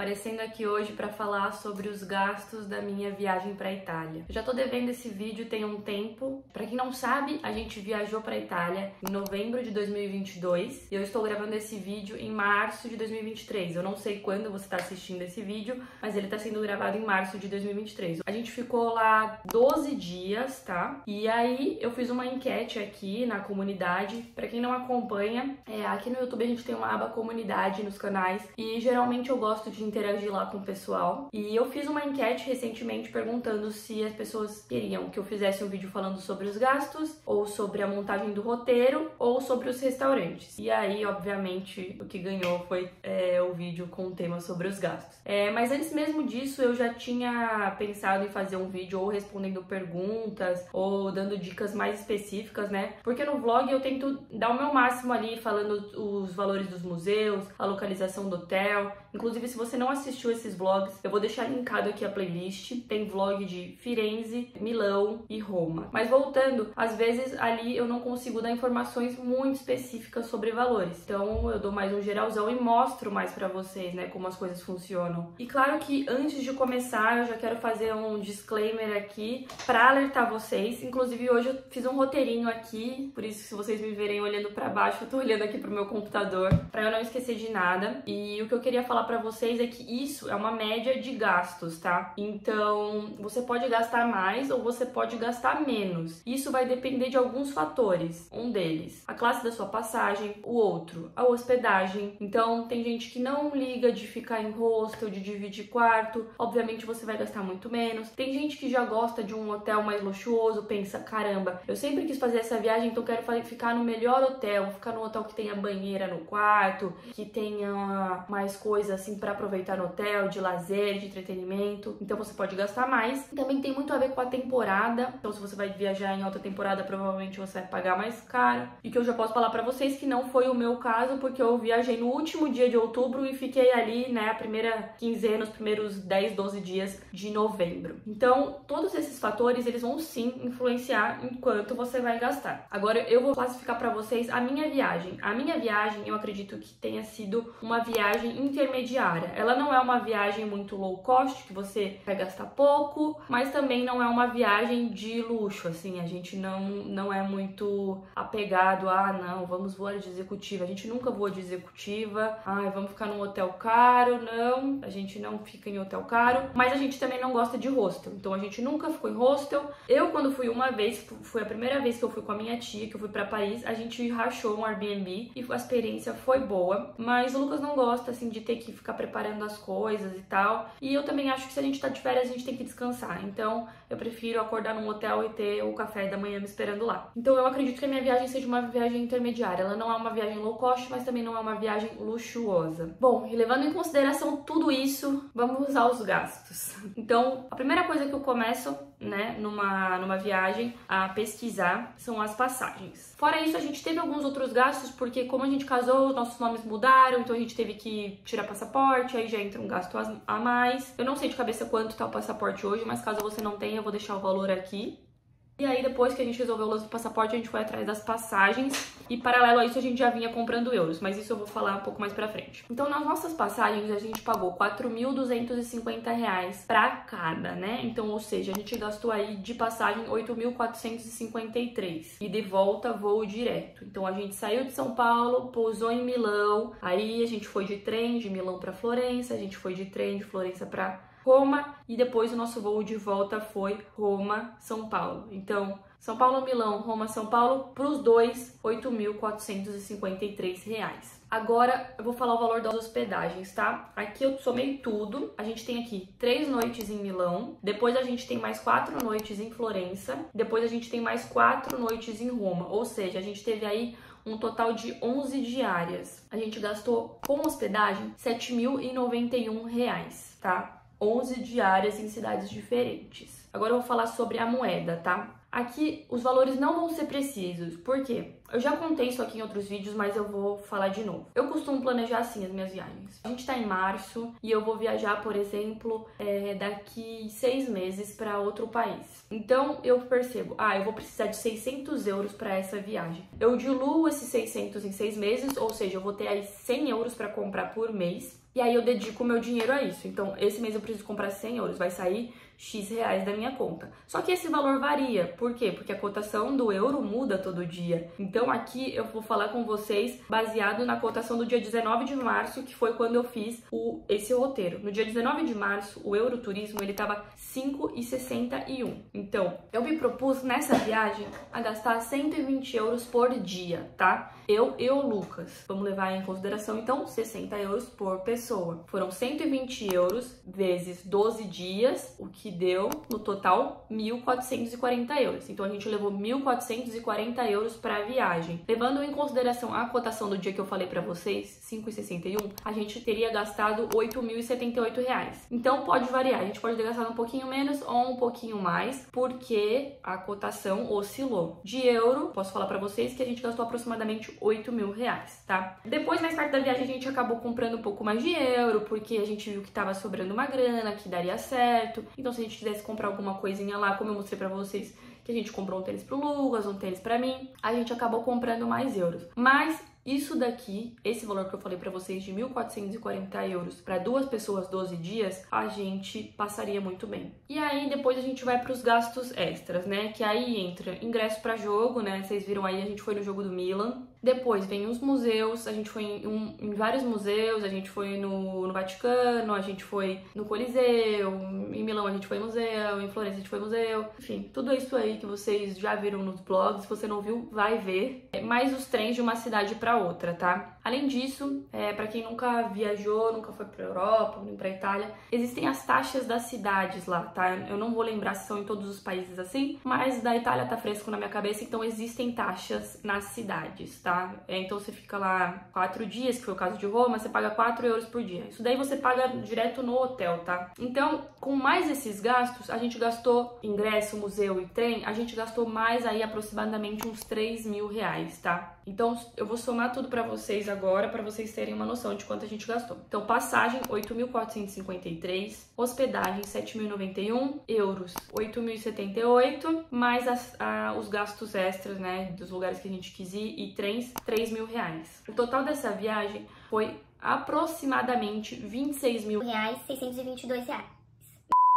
aparecendo aqui hoje para falar sobre os gastos da minha viagem para Itália. Eu já tô devendo esse vídeo tem um tempo. Para quem não sabe, a gente viajou para Itália em novembro de 2022 e eu estou gravando esse vídeo em março de 2023. Eu não sei quando você está assistindo esse vídeo, mas ele está sendo gravado em março de 2023. A gente ficou lá 12 dias, tá? E aí eu fiz uma enquete aqui na comunidade. Para quem não acompanha, é, aqui no YouTube a gente tem uma aba comunidade nos canais e geralmente eu gosto de interagir lá com o pessoal. E eu fiz uma enquete recentemente perguntando se as pessoas queriam que eu fizesse um vídeo falando sobre os gastos, ou sobre a montagem do roteiro, ou sobre os restaurantes. E aí, obviamente, o que ganhou foi é, o vídeo com o tema sobre os gastos. É, mas antes mesmo disso, eu já tinha pensado em fazer um vídeo ou respondendo perguntas, ou dando dicas mais específicas, né? Porque no vlog eu tento dar o meu máximo ali, falando os valores dos museus, a localização do hotel. Inclusive, se você não assistiu esses vlogs, eu vou deixar linkado aqui a playlist. Tem vlog de Firenze, Milão e Roma. Mas voltando, às vezes ali eu não consigo dar informações muito específicas sobre valores. Então eu dou mais um geralzão e mostro mais para vocês, né, como as coisas funcionam. E claro que antes de começar, eu já quero fazer um disclaimer aqui para alertar vocês. Inclusive hoje eu fiz um roteirinho aqui, por isso se vocês me verem olhando para baixo, eu tô olhando aqui pro meu computador, para eu não esquecer de nada. E o que eu queria falar para vocês é que isso é uma média de gastos, tá? Então, você pode gastar mais ou você pode gastar menos. Isso vai depender de alguns fatores. Um deles, a classe da sua passagem, o outro, a hospedagem. Então, tem gente que não liga de ficar em hostel, de dividir quarto. Obviamente, você vai gastar muito menos. Tem gente que já gosta de um hotel mais luxuoso, pensa, caramba, eu sempre quis fazer essa viagem, então quero ficar no melhor hotel, ficar no hotel que tenha banheira no quarto, que tenha mais coisas assim para aproveitar no hotel, de lazer, de entretenimento. Então você pode gastar mais. Também tem muito a ver com a temporada. Então se você vai viajar em alta temporada, provavelmente você vai pagar mais caro. E que eu já posso falar para vocês que não foi o meu caso, porque eu viajei no último dia de outubro e fiquei ali, né, a primeira quinzena, os primeiros 10, 12 dias de novembro. Então, todos esses fatores, eles vão sim influenciar em quanto você vai gastar. Agora, eu vou classificar para vocês a minha viagem. A minha viagem, eu acredito que tenha sido uma viagem intermediária. Ela não é uma viagem muito low cost, que você vai gastar pouco, mas também não é uma viagem de luxo, assim, a gente não, não é muito apegado a, não, vamos voar de executiva, a gente nunca voa de executiva, ai, vamos ficar num hotel caro, não, a gente não fica em hotel caro, mas a gente também não gosta de hostel, então a gente nunca ficou em hostel. Eu, quando fui uma vez, foi a primeira vez que eu fui com a minha tia, que eu fui para Paris, a gente rachou um Airbnb e a experiência foi boa, mas o Lucas não gosta, assim, de ter que ficar preparando as coisas e tal, e eu também acho que se a gente tá de férias, a gente tem que descansar, então eu prefiro acordar num hotel e ter o café da manhã me esperando lá. Então eu acredito que a minha viagem seja uma viagem intermediária. Ela não é uma viagem low cost, mas também não é uma viagem luxuosa. Bom, e levando em consideração tudo isso, vamos usar os gastos. Então, a primeira coisa que eu começo, né, numa, numa viagem a pesquisar são as passagens. Fora isso, a gente teve alguns outros gastos, porque como a gente casou, nossos nomes mudaram, então a gente teve que tirar passaporte, aí já entra um gasto a mais. Eu não sei de cabeça quanto tá o passaporte hoje, mas caso você não tenha, eu vou deixar o valor aqui. E aí, depois que a gente resolveu o lance do passaporte, a gente foi atrás das passagens. E paralelo a isso, a gente já vinha comprando euros. Mas isso eu vou falar um pouco mais pra frente. Então, nas nossas passagens, a gente pagou 4.250 reais pra cada, né? Então, ou seja, a gente gastou aí de passagem 8.453. E de volta, voo direto. Então, a gente saiu de São Paulo, pousou em Milão. Aí, a gente foi de trem de Milão pra Florença. A gente foi de trem de Florença pra Roma e depois o nosso voo de volta foi Roma, São Paulo. Então, São Paulo, Milão, Roma, São Paulo, para os dois, R$ 8.453. Agora eu vou falar o valor das hospedagens, tá? Aqui eu somei tudo. A gente tem aqui três noites em Milão, depois a gente tem mais quatro noites em Florença, depois a gente tem mais quatro noites em Roma. Ou seja, a gente teve aí um total de 11 diárias. A gente gastou com hospedagem R$ 7.091, tá? 11 diárias em cidades diferentes. Agora eu vou falar sobre a moeda, tá? Aqui os valores não vão ser precisos, por quê? Eu já contei isso aqui em outros vídeos, mas eu vou falar de novo. Eu costumo planejar assim as minhas viagens. A gente tá em março e eu vou viajar, por exemplo, é, daqui seis meses para outro país. Então eu percebo, ah, eu vou precisar de 600 euros para essa viagem. Eu diluo esses 600 em seis meses, ou seja, eu vou ter aí 100 euros para comprar por mês e aí eu dedico o meu dinheiro a isso. Então, esse mês eu preciso comprar 100 euros, vai sair X reais da minha conta. Só que esse valor varia. Por quê? Porque a cotação do euro muda todo dia. Então aqui eu vou falar com vocês baseado na cotação do dia 19 de março, que foi quando eu fiz o, esse roteiro. No dia 19 de março, o euro turismo ele tava 5,61. Então, eu me propus nessa viagem a gastar 120 euros por dia, tá? Eu e o Lucas. Vamos levar em consideração então 60 euros por pessoa. Foram 120 euros vezes 12 dias, o que deu no total 1.440 euros. Então a gente levou 1.440 euros para a viagem. Levando em consideração a cotação do dia que eu falei para vocês, 5,61, a gente teria gastado 8.078 reais. Então pode variar, a gente pode ter gastado um pouquinho menos ou um pouquinho mais, porque a cotação oscilou. De euro, posso falar para vocês que a gente gastou aproximadamente 8 mil reais, tá? Depois, mais perto da viagem, a gente acabou comprando um pouco mais de euro, porque a gente viu que tava sobrando uma grana, que daria certo. Então, se a gente quisesse comprar alguma coisinha lá, como eu mostrei pra vocês, que a gente comprou um tênis pro Lucas, um tênis para mim, a gente acabou comprando mais euros. Mas isso daqui, esse valor que eu falei para vocês de 1.440 euros para duas pessoas 12 dias, a gente passaria muito bem. E aí depois a gente vai para os gastos extras, né? Que aí entra ingresso para jogo, né? Vocês viram aí, a gente foi no jogo do Milan. Depois vem os museus, a gente foi em, um, em vários museus, a gente foi no, no, Vaticano, a gente foi no Coliseu, em Milão a gente foi museu, em Florença a gente foi museu, enfim, tudo isso aí que vocês já viram nos blogs, se você não viu, vai ver. É mais os trens de uma cidade para outra, tá? Além disso, é, para quem nunca viajou, nunca foi para Europa, nem para Itália, existem as taxas das cidades lá, tá? Eu não vou lembrar se são em todos os países assim, mas da Itália tá fresco na minha cabeça, então existem taxas nas cidades, tá? É, então você fica lá quatro dias, que foi o caso de Roma, você paga 4 euros por dia. Isso daí você paga direto no hotel, tá? Então, com mais esses gastos, a gente gastou ingresso, museu e trem, a gente gastou mais aí aproximadamente uns 3 mil reais, tá? Então, eu vou somar tudo para vocês agora, para vocês terem uma noção de quanto a gente gastou. Então, passagem, 8.453, hospedagem, 7.091, euros, 8.078, mais as, a, os gastos extras, né, dos lugares que a gente quis ir, e trens, 3 mil reais. O total dessa viagem foi aproximadamente 26 mil reais, 622 reais.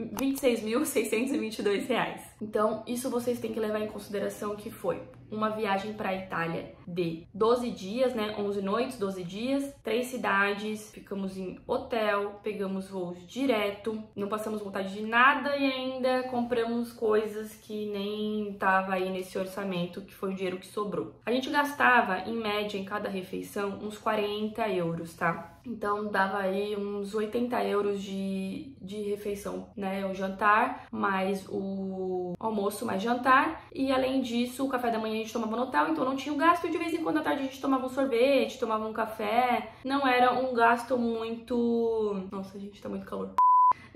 26.622 reais. Então, isso vocês têm que levar em consideração que foi uma viagem para a Itália de 12 dias, né? 11 noites, 12 dias, três cidades, ficamos em hotel, pegamos voos direto, não passamos vontade de nada e ainda compramos coisas que nem tava aí nesse orçamento, que foi o dinheiro que sobrou. A gente gastava, em média, em cada refeição, uns 40 euros, tá? Então dava aí uns 80 euros de, de refeição, né? O jantar, mais o almoço, mais jantar. E além disso, o café da manhã a gente tomava no hotel, então não tinha o gasto. De vez em quando à tarde a gente tomava um sorvete, tomava um café. Não era um gasto muito. Nossa, gente, tá muito calor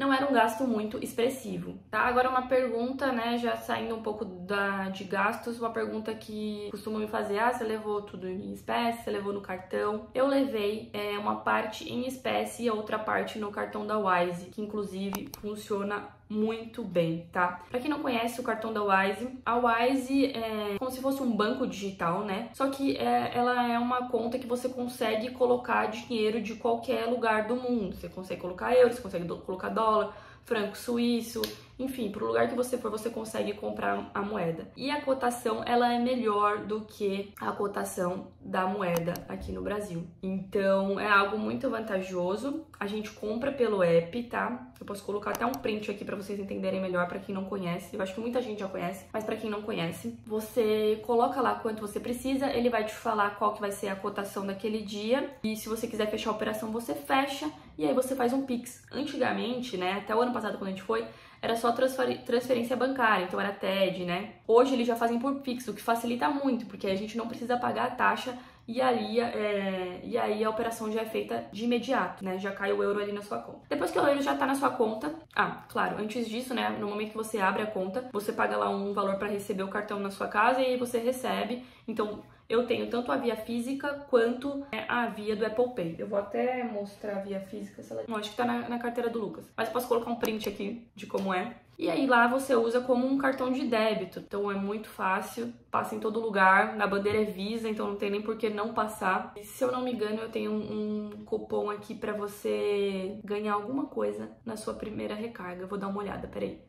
não era um gasto muito expressivo, tá? Agora uma pergunta, né, já saindo um pouco da, de gastos, uma pergunta que costumam me fazer, ah, você levou tudo em espécie, você levou no cartão? Eu levei é, uma parte em espécie e outra parte no cartão da Wise, que inclusive funciona muito bem, tá? Para quem não conhece o cartão da Wise, a Wise é como se fosse um banco digital, né? Só que é, ela é uma conta que você consegue colocar dinheiro de qualquer lugar do mundo. Você consegue colocar euros, você consegue colocar dólar, franco suíço, enfim, para o lugar que você for, você consegue comprar a moeda. E a cotação, ela é melhor do que a cotação da moeda aqui no Brasil. Então, é algo muito vantajoso. A gente compra pelo app, tá? Eu posso colocar até um print aqui para vocês entenderem melhor para quem não conhece. Eu acho que muita gente já conhece, mas para quem não conhece, você coloca lá quanto você precisa, ele vai te falar qual que vai ser a cotação daquele dia. E se você quiser fechar a operação, você fecha e aí você faz um Pix. Antigamente, né, até o ano passado quando a gente foi, era só transferência bancária, então era TED, né? Hoje eles já fazem por Pix, o que facilita muito, porque a gente não precisa pagar a taxa e aí, é, e aí a operação já é feita de imediato, né? Já cai o euro ali na sua conta. Depois que o euro já tá na sua conta, ah, claro, antes disso, né? No momento que você abre a conta, você paga lá um valor para receber o cartão na sua casa e aí você recebe. Então, eu tenho tanto a via física quanto né, a via do Apple Pay. Eu vou até mostrar a via física, se ela... Não, acho que tá na, na carteira do Lucas. Mas posso colocar um print aqui de como é. E aí lá você usa como um cartão de débito. Então é muito fácil, passa em todo lugar. Na bandeira é Visa, então não tem nem por que não passar. E, se eu não me engano, eu tenho um, um cupom aqui para você ganhar alguma coisa na sua primeira recarga. Eu vou dar uma olhada, peraí.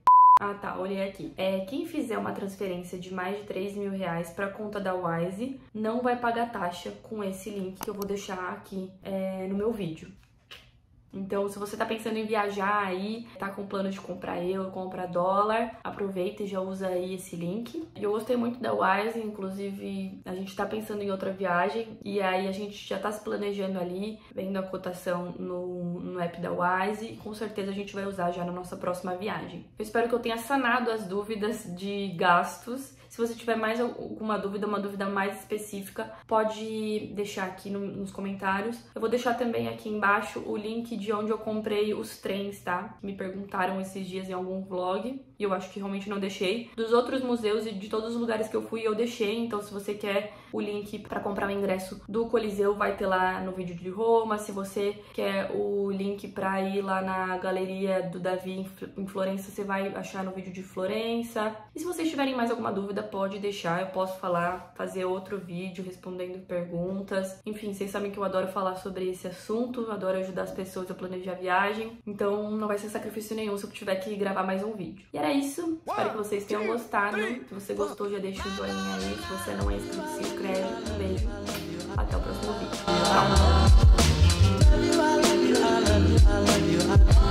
Ah tá, olhei aqui. É, quem fizer uma transferência de mais de 3 mil reais para conta da Wise não vai pagar taxa com esse link que eu vou deixar aqui é, no meu vídeo. Então, se você tá pensando em viajar aí, tá com plano de comprar euro, comprar dólar, aproveita e já usa aí esse link. Eu gostei muito da Wise, inclusive a gente tá pensando em outra viagem e aí a gente já tá se planejando ali, vendo a cotação no, no app da Wise e com certeza a gente vai usar já na nossa próxima viagem. Eu espero que eu tenha sanado as dúvidas de gastos se você tiver mais alguma dúvida, uma dúvida mais específica, pode deixar aqui no, nos comentários. Eu vou deixar também aqui embaixo o link de onde eu comprei os trens, tá? Me perguntaram esses dias em algum vlog e eu acho que realmente não deixei. Dos outros museus e de todos os lugares que eu fui, eu deixei. Então, se você quer o link para comprar o ingresso do Coliseu, vai ter lá no vídeo de Roma. Se você quer o link para ir lá na galeria do Davi em Florença, você vai achar no vídeo de Florença. E se vocês tiverem mais alguma dúvida, pode deixar, eu posso falar, fazer outro vídeo respondendo perguntas. Enfim, vocês sabem que eu adoro falar sobre esse assunto, adoro ajudar as pessoas a planejar a viagem, então não vai ser sacrifício nenhum se eu tiver que gravar mais um vídeo. E era isso, espero que vocês tenham gostado. Se você gostou, já deixa o joinha aí. Se você não é inscrito, se inscreve. Um beijo, até o próximo vídeo. Tchau!